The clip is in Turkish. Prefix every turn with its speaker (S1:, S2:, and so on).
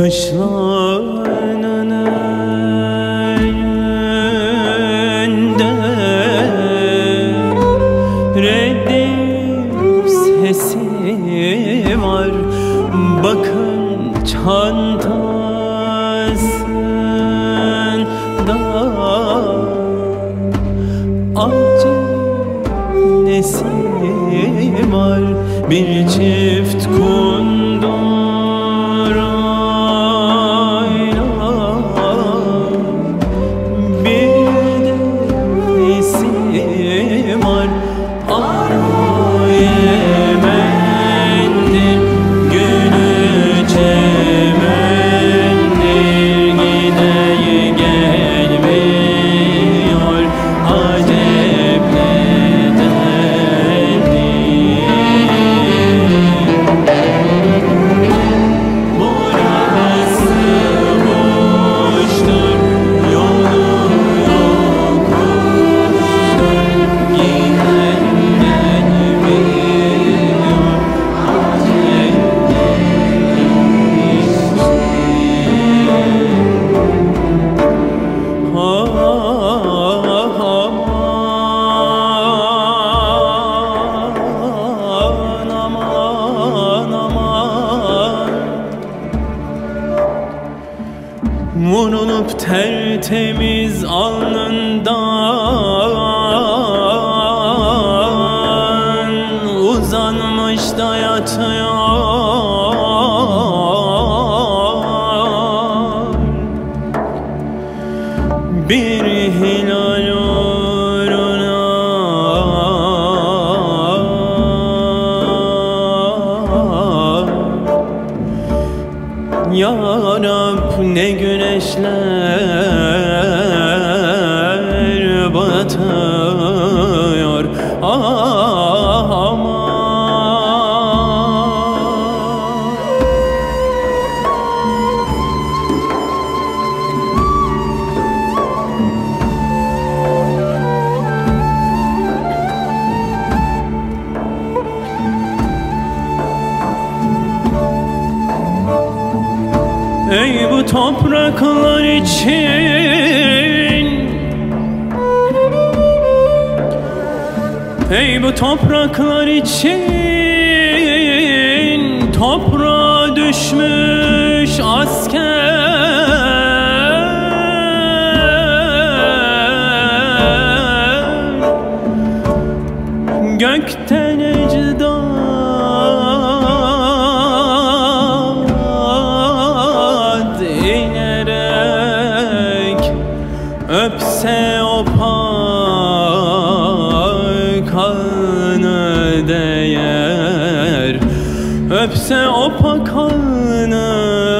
S1: Kışlanın önünde Reddim sesi var. Bakın çantasında Acı nesi var? Bir çift Tertemiz alnından Uzanmış da yatıyor. Bir Ey bu topraklar için. Ey bu topraklar için Toprağa düşmüş asker. Gökten ecdad Öpse o pakağını